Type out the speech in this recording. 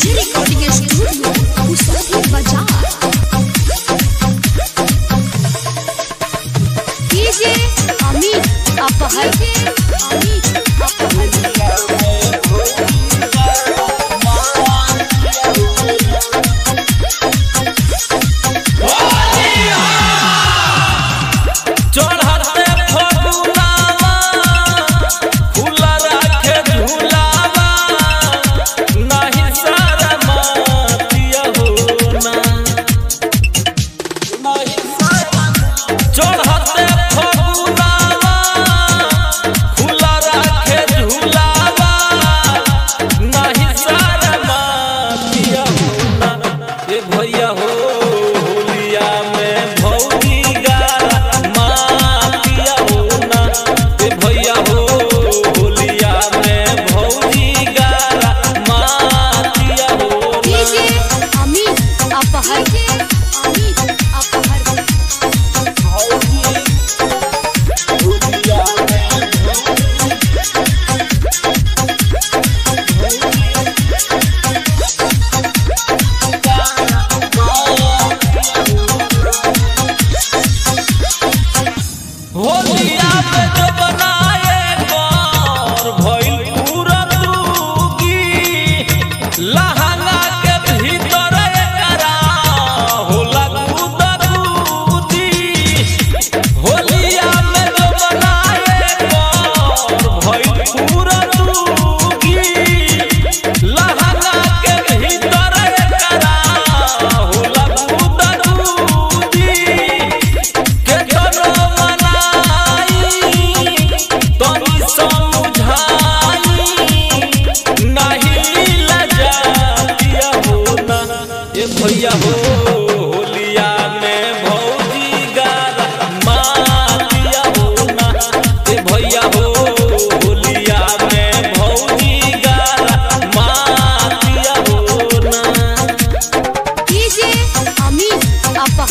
recording studio कुशाही Amit अपहर के अमित अपहर के Holy